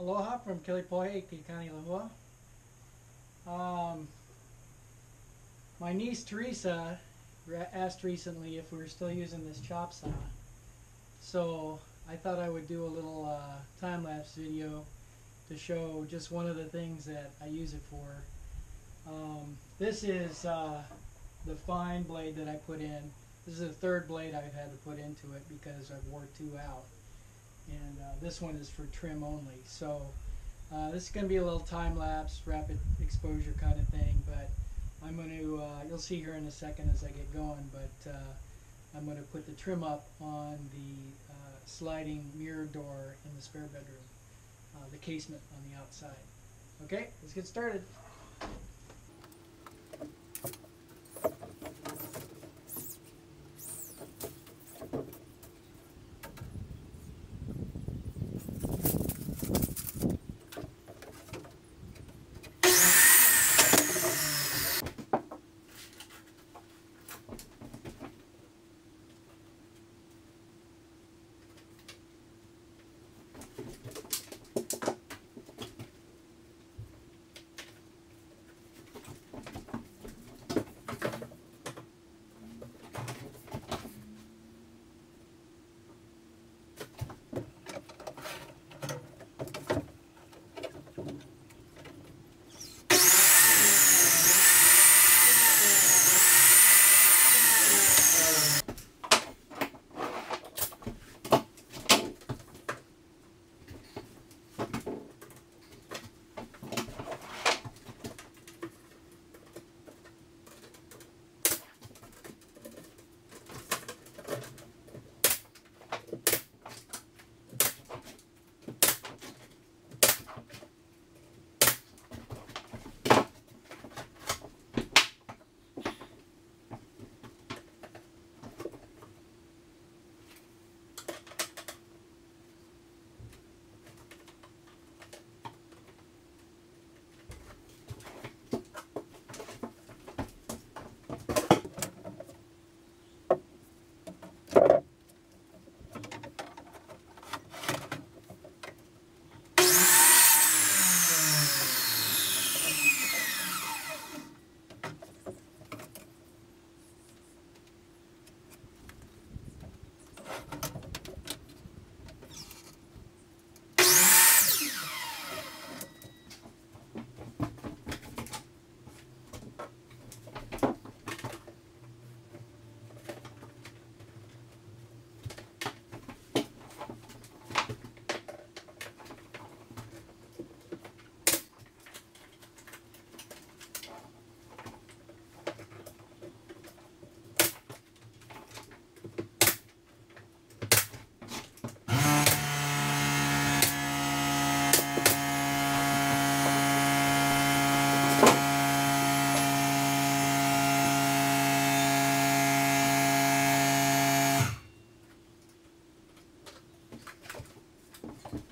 Aloha from Kilipohe, Ke Kanilehua. Um, my niece Teresa asked recently if we were still using this chop saw. So I thought I would do a little uh, time-lapse video to show just one of the things that I use it for. Um, this is uh, the fine blade that I put in. This is the third blade I've had to put into it because I've wore two out this one is for trim only. So uh, this is going to be a little time lapse, rapid exposure kind of thing, but I'm going to, uh, you'll see here in a second as I get going, but uh, I'm going to put the trim up on the uh, sliding mirror door in the spare bedroom, uh, the casement on the outside. Okay, let's get started.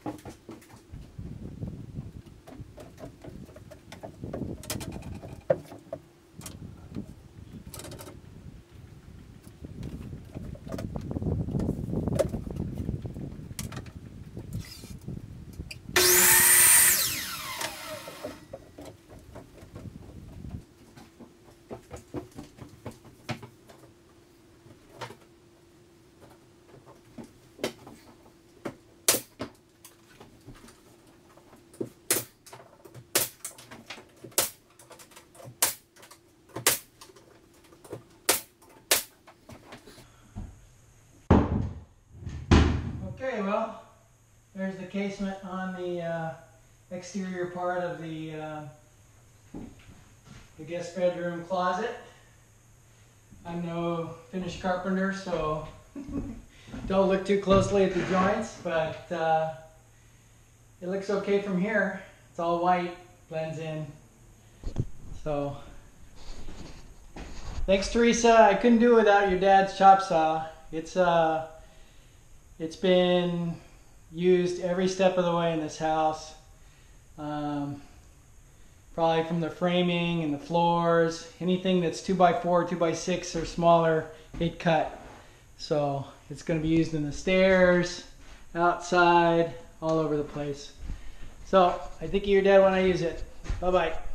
Well, there's the casement on the uh, exterior part of the, uh, the guest bedroom closet. I'm no finished carpenter, so don't look too closely at the joints, but uh, it looks okay from here. It's all white, blends in. So, thanks Teresa. I couldn't do it without your dad's chop saw. It's uh, it's been used every step of the way in this house. Um, probably from the framing and the floors, anything that's 2x4, 2x6 or smaller, it cut. So it's going to be used in the stairs, outside, all over the place. So I think you're dead when I use it. Bye bye.